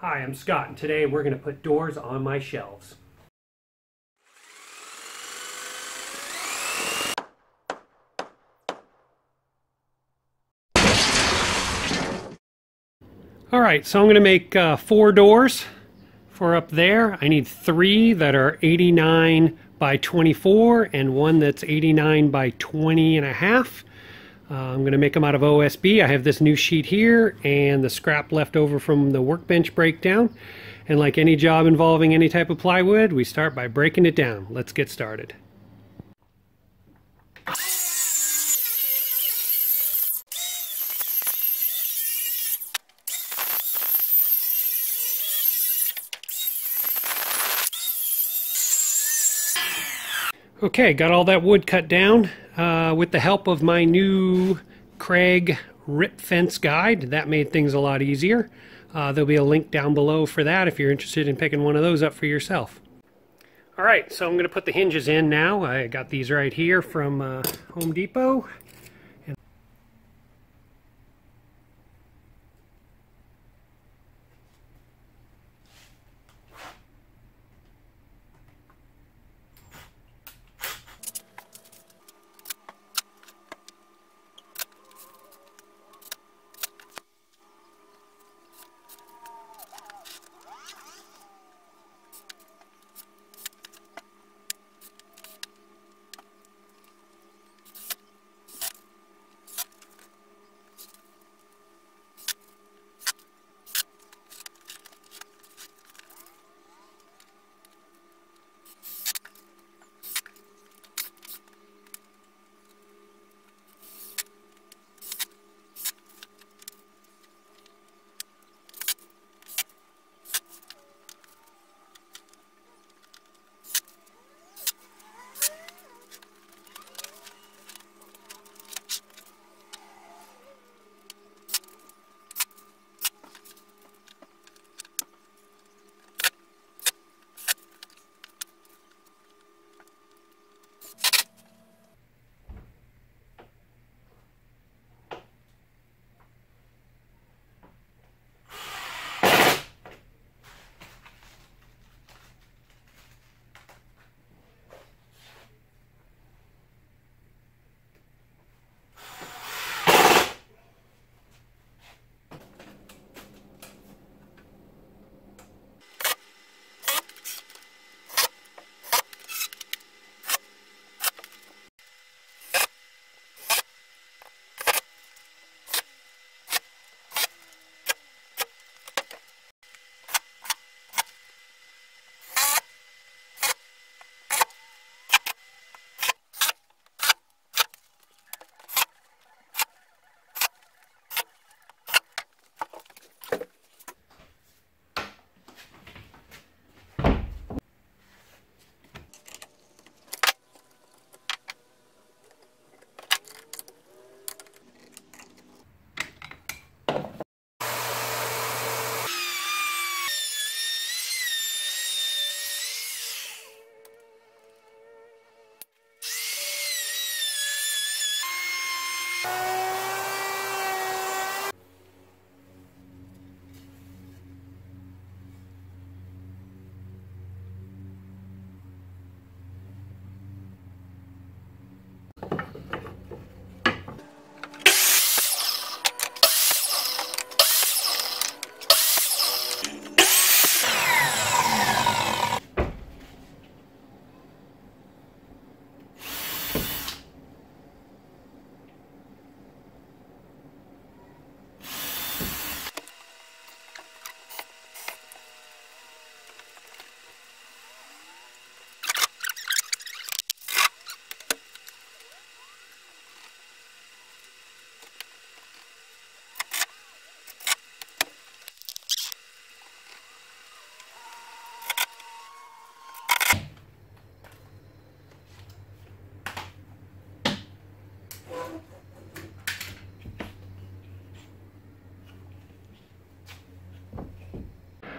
Hi, I'm Scott, and today we're going to put doors on my shelves. All right, so I'm going to make uh, four doors for up there. I need three that are 89 by 24 and one that's 89 by 20 and a half. Uh, I'm going to make them out of OSB. I have this new sheet here and the scrap left over from the workbench breakdown. And like any job involving any type of plywood, we start by breaking it down. Let's get started. Okay, got all that wood cut down uh, with the help of my new Kreg Rip Fence Guide. That made things a lot easier. Uh, there'll be a link down below for that if you're interested in picking one of those up for yourself. All right, so I'm going to put the hinges in now. I got these right here from uh, Home Depot.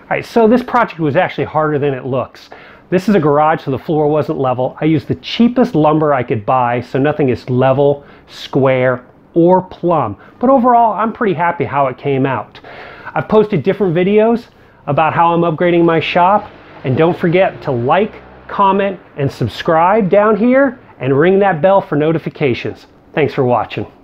Right, so this project was actually harder than it looks. This is a garage, so the floor wasn't level. I used the cheapest lumber I could buy, so nothing is level, square, or plumb. But overall, I'm pretty happy how it came out. I've posted different videos about how I'm upgrading my shop. And don't forget to like, comment, and subscribe down here and ring that bell for notifications. Thanks for watching.